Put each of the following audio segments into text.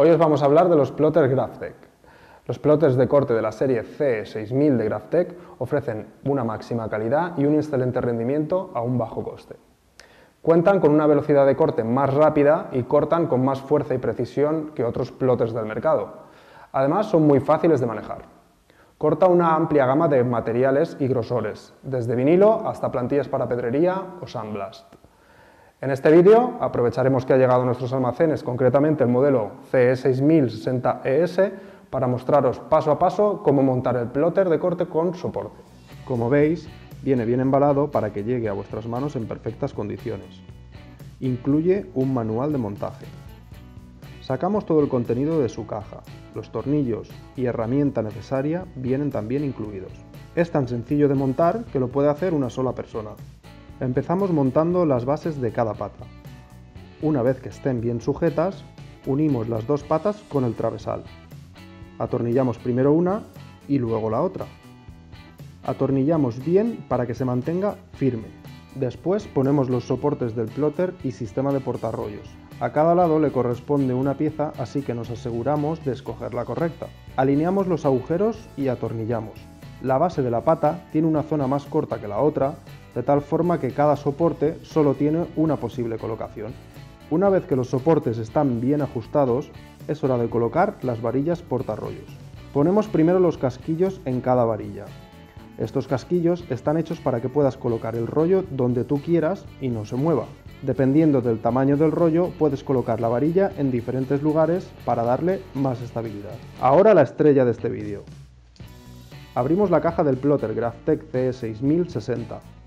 Hoy os vamos a hablar de los plotters GraphTech. Los plotters de corte de la serie C6000 de GraphTech ofrecen una máxima calidad y un excelente rendimiento a un bajo coste. Cuentan con una velocidad de corte más rápida y cortan con más fuerza y precisión que otros plotters del mercado. Además son muy fáciles de manejar. Corta una amplia gama de materiales y grosores, desde vinilo hasta plantillas para pedrería o sandblast. En este vídeo aprovecharemos que ha llegado a nuestros almacenes, concretamente el modelo CE6060ES, e para mostraros paso a paso cómo montar el plotter de corte con soporte. Como veis, viene bien embalado para que llegue a vuestras manos en perfectas condiciones. Incluye un manual de montaje. Sacamos todo el contenido de su caja, los tornillos y herramienta necesaria vienen también incluidos. Es tan sencillo de montar que lo puede hacer una sola persona, Empezamos montando las bases de cada pata. Una vez que estén bien sujetas, unimos las dos patas con el travesal. Atornillamos primero una y luego la otra. Atornillamos bien para que se mantenga firme. Después ponemos los soportes del plotter y sistema de portarrollos. A cada lado le corresponde una pieza, así que nos aseguramos de escoger la correcta. Alineamos los agujeros y atornillamos. La base de la pata tiene una zona más corta que la otra, de tal forma que cada soporte solo tiene una posible colocación. Una vez que los soportes están bien ajustados, es hora de colocar las varillas portarrollos. Ponemos primero los casquillos en cada varilla. Estos casquillos están hechos para que puedas colocar el rollo donde tú quieras y no se mueva. Dependiendo del tamaño del rollo, puedes colocar la varilla en diferentes lugares para darle más estabilidad. Ahora la estrella de este vídeo. Abrimos la caja del plotter GraphTech C6060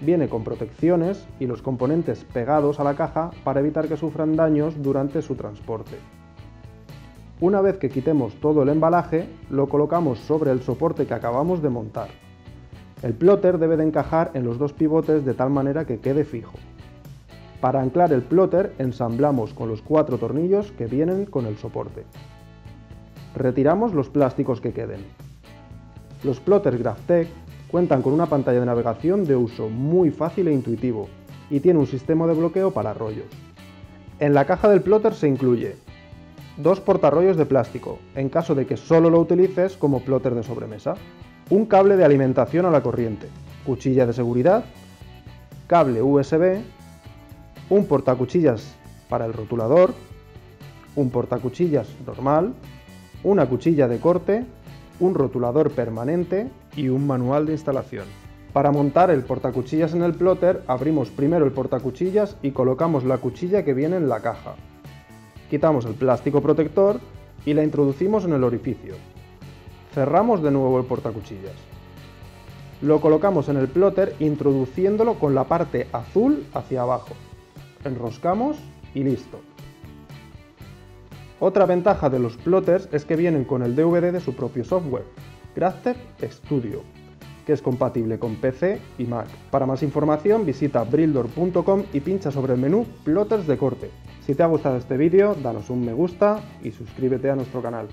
Viene con protecciones y los componentes pegados a la caja para evitar que sufran daños durante su transporte. Una vez que quitemos todo el embalaje, lo colocamos sobre el soporte que acabamos de montar. El plotter debe de encajar en los dos pivotes de tal manera que quede fijo. Para anclar el plotter ensamblamos con los cuatro tornillos que vienen con el soporte. Retiramos los plásticos que queden. Los plotters GraphTech Cuentan con una pantalla de navegación de uso muy fácil e intuitivo y tiene un sistema de bloqueo para rollos. En la caja del plotter se incluye dos portarrollos de plástico, en caso de que solo lo utilices como plotter de sobremesa, un cable de alimentación a la corriente, cuchilla de seguridad, cable USB, un portacuchillas para el rotulador, un portacuchillas normal, una cuchilla de corte un rotulador permanente y un manual de instalación. Para montar el portacuchillas en el plotter, abrimos primero el portacuchillas y colocamos la cuchilla que viene en la caja. Quitamos el plástico protector y la introducimos en el orificio. Cerramos de nuevo el portacuchillas. Lo colocamos en el plotter introduciéndolo con la parte azul hacia abajo. Enroscamos y listo. Otra ventaja de los plotters es que vienen con el DVD de su propio software, GraphTech Studio, que es compatible con PC y Mac. Para más información visita brildor.com y pincha sobre el menú Plotters de corte. Si te ha gustado este vídeo, danos un me gusta y suscríbete a nuestro canal.